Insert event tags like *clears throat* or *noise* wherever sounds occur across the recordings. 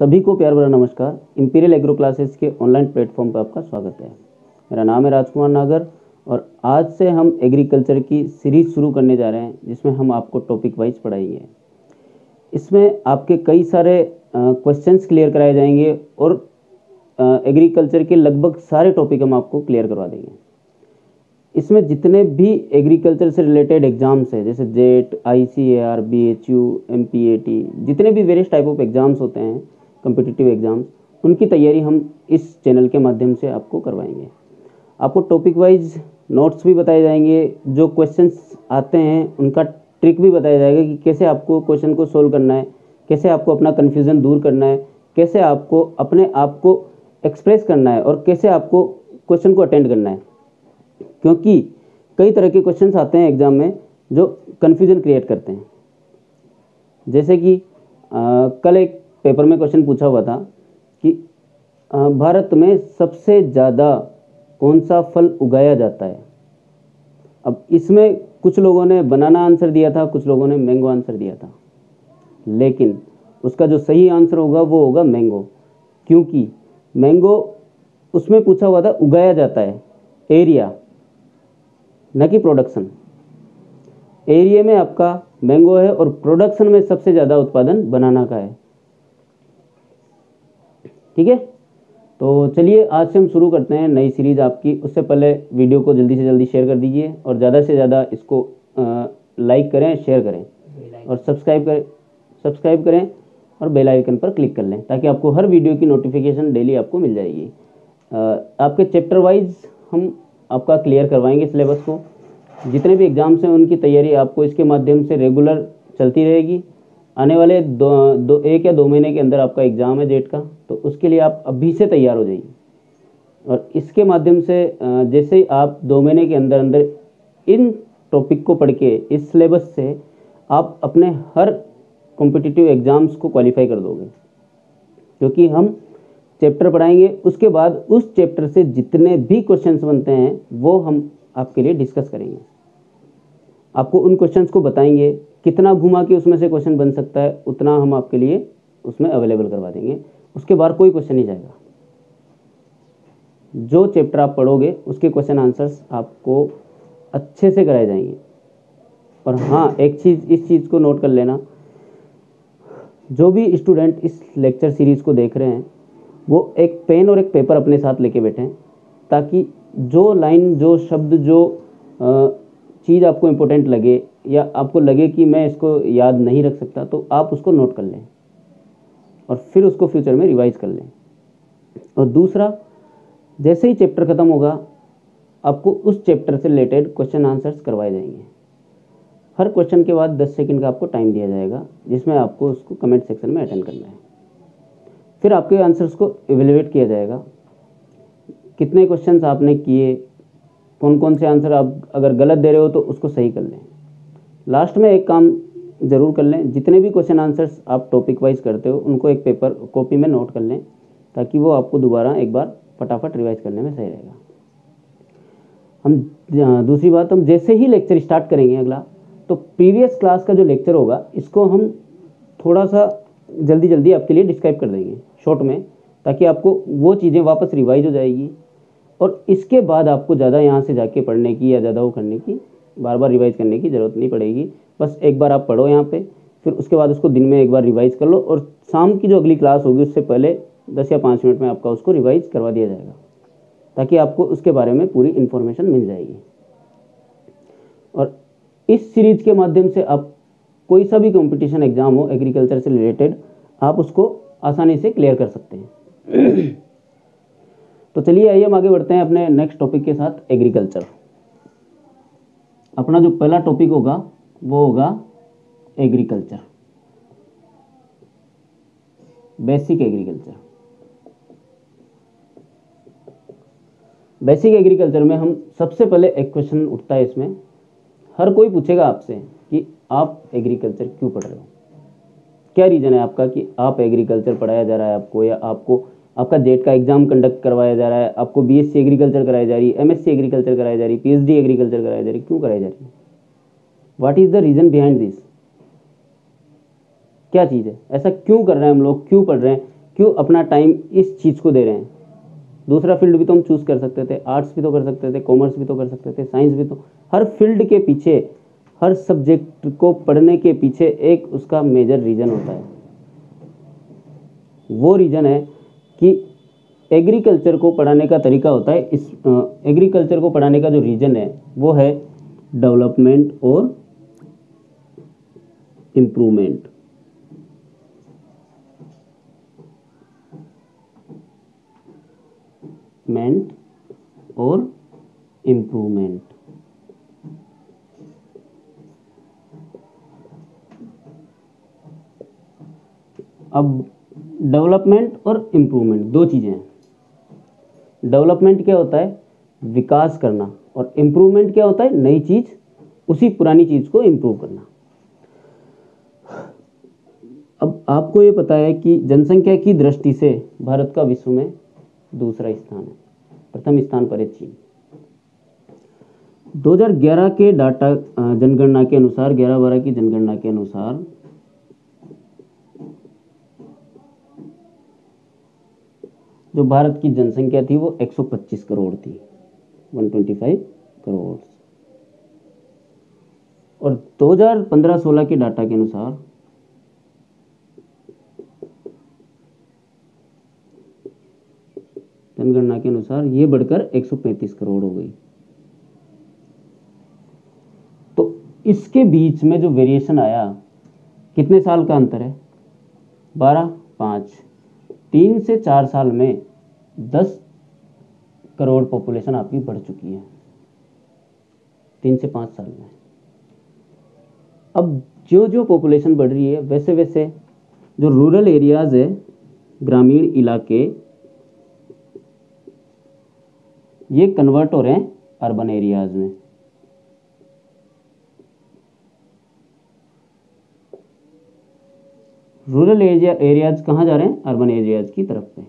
सभी को प्यार भरा नमस्कार। इंपीरियल एग्रो क्लासेस के ऑनलाइन प्लेटफॉर्म पर आपका स्वागत है। मेरा नाम है राजकुमार नागर और आज से हम एग्रीकल्चर की सीरीज़ शुरू करने जा रहे हैं, जिसमें हम आपको टॉपिक वाइज पढ़ाएँगे। इसमें आपके कई सारे क्वेश्चंस क्लियर कराए जाएँगे और एग्रीकल्चर के लगभग सारे टॉपिक हम आपको क्लियर करवा देंगे। इसमें जितने भी एग्रीकल्चर से रिलेटेड एग्ज़ाम्स हैं, जैसे JET I C A R B H U M P A T जितने भी वेरियस टाइप ऑफ़ एग्ज़ाम्स होते हैं कम्पिटिटिव एग्ज़ाम्स उनकी तैयारी हम इस चैनल के माध्यम से आपको करवाएँगे। आपको टॉपिक वाइज नोट्स भी बताए जाएँगे जो क्वेश्चंस आते हैं उनका ट्रिक भी बताया जाएगा कि कैसे आपको क्वेश्चन को सोल्व करना है कैसे आपको अपना कन्फ्यूज़न दूर करना है कैसे आपको अपने आप को एक्सप्रेस करना है और कैसे आपको क्वेश्चन को अटेंड करना है। क्योंकि कई तरह के क्वेश्चन आते हैं एग्ज़ाम में जो कन्फ्यूज़न क्रिएट करते हैं। जैसे कि आ, कल एक पेपर में क्वेश्चन पूछा हुआ था कि भारत में सबसे ज़्यादा कौन सा फल उगाया जाता है? अब इसमें कुछ लोगों ने बनाना आंसर दिया था, कुछ लोगों ने मैंगो आंसर दिया था। लेकिन उसका जो सही आंसर होगा, वो होगा मैंगो। क्योंकि मैंगो उसमें पूछा हुआ था, उगाया जाता है। एरिया, न कि प्रोडक्शन। एरिया में आपका मैंगो है और प्रोडक्शन में सबसे ज़्यादा उत्पादन बनाना का है। ठीक है? तो चलिए आज से हम शुरू करते हैं नई सीरीज़ आपकी। उससे पहले वीडियो को जल्दी से जल्दी शेयर कर दीजिए और ज़्यादा से ज़्यादा इसको लाइक करें शेयर करें। और सब्सक्राइब करें सब्सक्राइब करें और बेल आइकन पर क्लिक कर लें ताकि आपको हर वीडियो की नोटिफिकेशन डेली आपको मिल जाएगी। आपके चैप्टर वाइज हम आपका क्लियर करवाएँगे सिलेबस को। जितने भी एग्ज़ाम्स हैं उनकी तैयारी आपको इसके माध्यम से रेगुलर चलती रहेगी। आने वाले दो दो, एक या दो महीने के अंदर आपका एग्ज़ाम है डेट का तो उसके लिए आप अभी से तैयार हो जाइए। और इसके माध्यम से जैसे ही आप दो महीने के अंदर अंदर इन टॉपिक को पढ़ के, इस सिलेबस से आप अपने हर कॉम्पिटिटिव एग्ज़ाम्स को क्वालिफाई कर दोगे। क्योंकि हम चैप्टर पढ़ाएँगे, उसके बाद उस चैप्टर से जितने भी क्वेश्चंस बनते हैं, वो हम आपके लिए डिस्कस करेंगे। आपको उन क्वेश्चंस को बताएँगे कितना घुमा के उसमें से क्वेश्चन बन सकता है, उतना हम आपके लिए उसमें अवेलेबल करवा देंगे। उसके बाद कोई क्वेश्चन नहीं जाएगा। जो चैप्टर आप पढ़ोगे, उसके क्वेश्चन आंसर्स आपको अच्छे से कराए जाएँगे। और हाँ एक चीज़, इस चीज़ को नोट कर लेना। जो भी स्टूडेंट इस लेक्चर सीरीज़ को देख रहे हैं, वो एक पेन और एक पेपर अपने साथ लेके बैठें ताकि जो लाइन जो शब्द, जो चीज़ आपको इम्पोर्टेंट लगे या आपको लगे कि मैं इसको याद नहीं रख सकता तो आप उसको नोट कर लें और फिर उसको फ्यूचर में रिवाइज कर लें। और दूसरा, जैसे ही चैप्टर ख़त्म होगा, आपको उस चैप्टर से रिलेटेड क्वेश्चन आंसर्स करवाए जाएँगे। हर क्वेश्चन के बाद 10 सेकंड का आपको टाइम दिया जाएगा, जिसमें आपको उसको कमेंट सेक्शन में अटेंड करना है। फिर आपके आंसर्स को एवेलुएट किया जाएगा। कितने क्वेश्चंस आपने किए कौन कौन से आंसर आप अगर गलत दे रहे हो तो उसको सही कर लें। लास्ट में एक काम ज़रूर कर लें। जितने भी क्वेश्चन आंसर्स आप टॉपिक वाइज करते हो, उनको एक पेपर कॉपी में नोट कर लें, ताकि वो आपको दोबारा एक बार फटाफट रिवाइज करने में सही रहेगा। हम दूसरी बात, हम जैसे ही लेक्चर स्टार्ट करेंगे अगला तो प्रीवियस क्लास का जो लेक्चर होगा, इसको हम थोड़ा सा जल्दी जल्दी आपके लिए डिस्क्राइब कर देंगे शॉर्ट में, ताकि आपको वो चीज़ें वापस रिवाइज हो जाएगी। और इसके बाद आपको ज़्यादा यहाँ से जाके पढ़ने की या ज़्यादा वो करने की बार बार रिवाइज करने की ज़रूरत नहीं पड़ेगी। बस एक बार आप पढ़ो यहाँ पे, फिर उसके बाद उसको दिन में एक बार रिवाइज कर लो और शाम की जो अगली क्लास होगी उससे पहले दस या पाँच मिनट में आपका उसको रिवाइज करवा दिया जाएगा, ताकि आपको उसके बारे में पूरी इन्फॉर्मेशन मिल जाएगी। और इस सीरीज़ के माध्यम से आप कोई सा भी कंपटीशन एग्ज़ाम हो एग्रीकल्चर से रिलेटेड आप उसको आसानी से क्लियर कर सकते हैं। *clears throat* तो चलिए आइए हम आगे बढ़ते हैं अपने नेक्स्ट टॉपिक के साथ एग्रीकल्चर अपना जो पहला टॉपिक होगा, वो होगा agriculture basic agriculture basic agriculture में हम सबसे पहले एक क्वेश्चन उठता है इसमें। हर कोई पूछेगा आपसे कि आप एग्रीकल्चर क्यों पढ़ रहे हो? क्या रीज़न है आपका कि आप एग्रीकल्चर पढ़ाया जा रहा है आपको या आपको आपका जेट का एग्ज़ाम कंडक्ट करवाया जा रहा है, आपको बीएससी एग्रीकल्चर कराई जा रही है एमएससी एग्रीकल्चर कराई जा रही है पीएचडी एग्रीकल्चर कराई जा रही है, क्यों कराई जा रही है? What is the reason behind this क्या चीज़ है? ऐसा क्यों कर रहे हैं हम लोग? क्यों पढ़ रहे हैं? क्यों अपना टाइम इस चीज़ को दे रहे हैं? दूसरा फ़ील्ड भी तो हम चूज़ कर सकते थे आर्ट्स भी तो कर सकते थे कॉमर्स भी तो कर सकते थे साइंस भी तो। हर फ़ील्ड के पीछे, हर सब्जेक्ट को पढ़ने के पीछे एक उसका मेजर रीज़न होता है। वो रीज़न है कि एग्रीकल्चर को पढ़ाने का तरीका होता है, इस एग्रीकल्चर को पढ़ाने का जो रीज़न है, वो है डेवलपमेंट और इम्प्रूवमेंट मेंट और इम्प्रूवमेंट अब डेवलपमेंट और इम्प्रूवमेंट, दो चीज़ें हैं। डेवलपमेंट क्या होता है? विकास करना। और इम्प्रूवमेंट क्या होता है? नई चीज़, उसी पुरानी चीज़ को इम्प्रूव करना। अब आपको ये पता है कि जनसंख्या की दृष्टि से भारत का विश्व में दूसरा स्थान है, प्रथम स्थान पर है चीन। 2011 के डाटा जनगणना के अनुसार 11-12 की जनगणना के अनुसार जो भारत की जनसंख्या थी वो 125 करोड़ थी। 125 करोड़। और 2015-16 के डाटा के अनुसार जनगणना के अनुसार ये बढ़कर 135 करोड़ हो गई। तो इसके बीच में जो वेरिएशन आया, कितने साल का अंतर है? बारह, पाँच। तीन से चार साल में दस करोड़ पॉपुलेशन आपकी बढ़ चुकी है। तीन से पाँच साल में। अब जो जो पॉपुलेशन बढ़ रही है वैसे वैसे जो रूरल एरियाज़ है, ग्रामीण इलाके, ये कन्वर्ट हो रहे हैं अर्बन एरियाज़ में। रूरल एरिया एरियाज़ कहाँ जा रहे हैं? अर्बन एरियाज़ की तरफ़ पे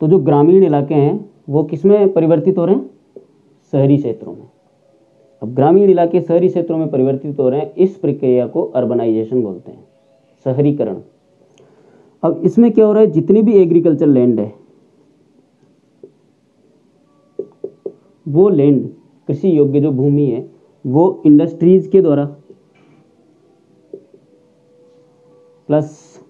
तो जो ग्रामीण इलाके हैं, वो किसमें परिवर्तित हो रहे हैं? शहरी क्षेत्रों में। अब ग्रामीण इलाके शहरी क्षेत्रों में परिवर्तित हो रहे हैं, इस प्रक्रिया को अर्बनाइजेशन बोलते हैं। शहरीकरण। अब इसमें क्या हो रहा है? जितनी भी एग्रीकल्चर लैंड है, वो लैंड कृषि योग्य जो भूमि है, वो इंडस्ट्रीज़ के द्वारा प्लस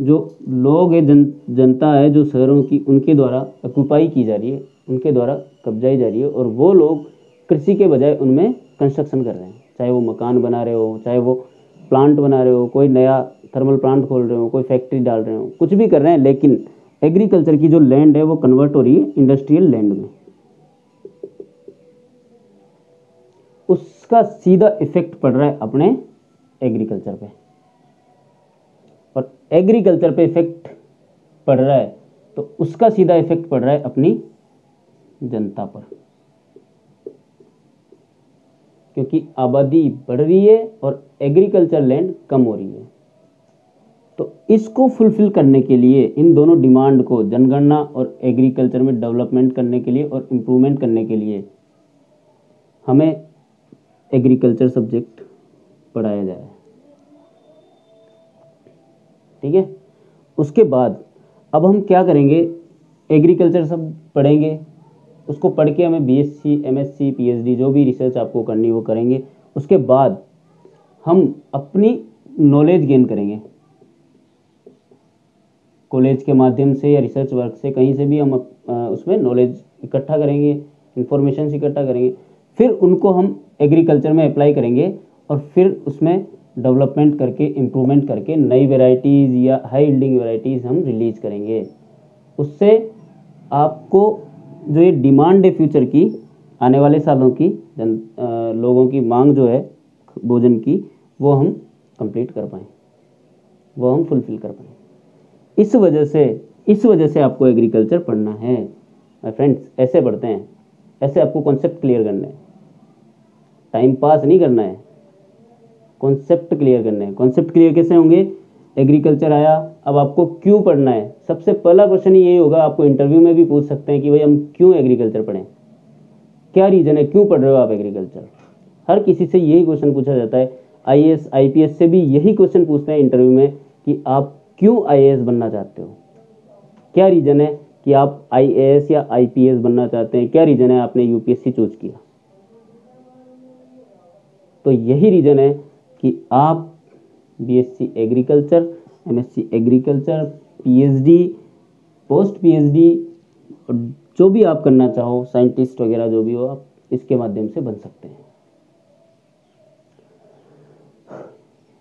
जो लोग है, जन, जनता है, जो शहरों की, उनके द्वारा ऑक्यूपाई की जा रही है, उनके द्वारा कब्जाई जा रही है, और वो लोग कृषि के बजाय उनमें कंस्ट्रक्शन कर रहे हैं। चाहे वो मकान बना रहे हो, चाहे वो प्लांट बना रहे हो, कोई नया थर्मल प्लांट खोल रहे हो, कोई फैक्ट्री डाल रहे हो, कुछ भी कर रहे हैं, लेकिन एग्रीकल्चर की जो लैंड है, वो कन्वर्ट हो रही है इंडस्ट्रियल लैंड में। उसका सीधा इफ़ेक्ट पड़ रहा है अपने एग्रीकल्चर पे। और एग्रीकल्चर पे इफ़ेक्ट पड़ रहा है तो उसका सीधा इफ़ेक्ट पड़ रहा है अपनी जनता पर। क्योंकि आबादी बढ़ रही है और एग्रीकल्चर लैंड कम हो रही है। तो इसको फुलफिल करने के लिए, इन दोनों डिमांड को जनगणना और एग्रीकल्चर में डेवलपमेंट करने के लिए और इम्प्रूवमेंट करने के लिए हमें एग्रीकल्चर सब्जेक्ट पढ़ाया जाए। ठीक है? उसके बाद अब हम क्या करेंगे? एग्रीकल्चर सब पढ़ेंगे। उसको पढ़ के हमें बीएससी, एमएससी, पीएचडी जो भी रिसर्च आपको करनी वो करेंगे। उसके बाद हम अपनी नॉलेज गेन करेंगे। कॉलेज के माध्यम से या रिसर्च वर्क से कहीं से भी हम उसमें नॉलेज इकट्ठा करेंगे इंफॉर्मेशन इकट्ठा करेंगे। फिर उनको हम एग्रीकल्चर में अप्लाई करेंगे और फिर उसमें डेवलपमेंट करके इम्प्रूवमेंट करके नई वेराइटीज़ या हाई इल्डिंग वेराइटीज़ हम रिलीज़ करेंगे। उससे आपको जो ये डिमांड है फ्यूचर की आने वाले सालों की जन आ, लोगों की मांग जो है भोजन की वो हम कंप्लीट कर पाएँ। वो हम फुलफ़िल कर पाएँ। इस वजह से इस वजह से आपको एग्रीकल्चर पढ़ना है। माय फ्रेंड्स ऐसे पढ़ते हैं। ऐसे आपको कॉन्सेप्ट क्लियर करना है। टाइम पास नहीं करना है। कॉन्सेप्ट क्लियर करना है। कॉन्सेप्ट क्लियर कैसे होंगे? एग्रीकल्चर आया, अब आपको क्यों पढ़ना है? सबसे पहला क्वेश्चन यही होगा, आपको इंटरव्यू में भी पूछ सकते हैं कि भाई हम क्यों एग्रीकल्चर पढ़ें? क्या रीज़न है? क्यों पढ़ रहे हो आप एग्रीकल्चर हर किसी से यही क्वेश्चन पूछा जाता है। आई एस से भी यही क्वेश्चन पूछते हैं इंटरव्यू में कि आप क्यों आईएएस बनना चाहते हो? क्या रीज़न है कि आप आईएएस या आईपीएस बनना चाहते हैं? क्या रीज़न है? आपने यूपीएससी चूज़ किया। तो यही रीज़न है कि आप BSc agriculture MSc agriculture PhD post PhD जो भी आप करना चाहो साइंटिस्ट वगैरह जो भी हो, आप इसके माध्यम से बन सकते हैं।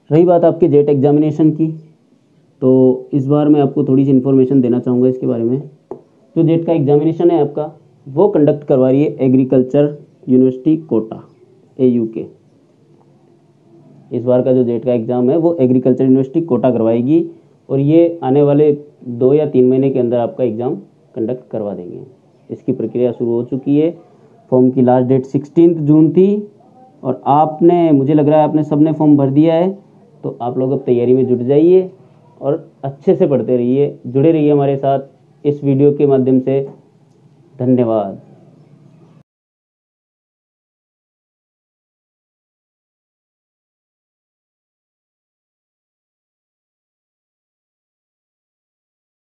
रही बात आपके जेट एग्जामिनेशन की तो इस बार मैं आपको थोड़ी सी इन्फॉर्मेशन देना चाहूँगा इसके बारे में। जो जेट का एग्जामिनेशन है आपका, वो कंडक्ट करवा रही है agriculture university Kota A U K इस बार का जो जेट का एग्ज़ाम है, वो एग्रीकल्चर यूनिवर्सिटी कोटा करवाएगी और ये आने वाले दो या तीन महीने के अंदर आपका एग्ज़ाम कंडक्ट करवा देंगे। इसकी प्रक्रिया शुरू हो चुकी है। फॉर्म की लास्ट डेट सिक्सटीन जून थी और आपने, मुझे लग रहा है आपने सबने फॉर्म भर दिया है तो आप लोग अब तैयारी में जुट जाइए और अच्छे से पढ़ते रहिए, जुड़े रहिए हमारे साथ इस वीडियो के माध्यम से। धन्यवाद।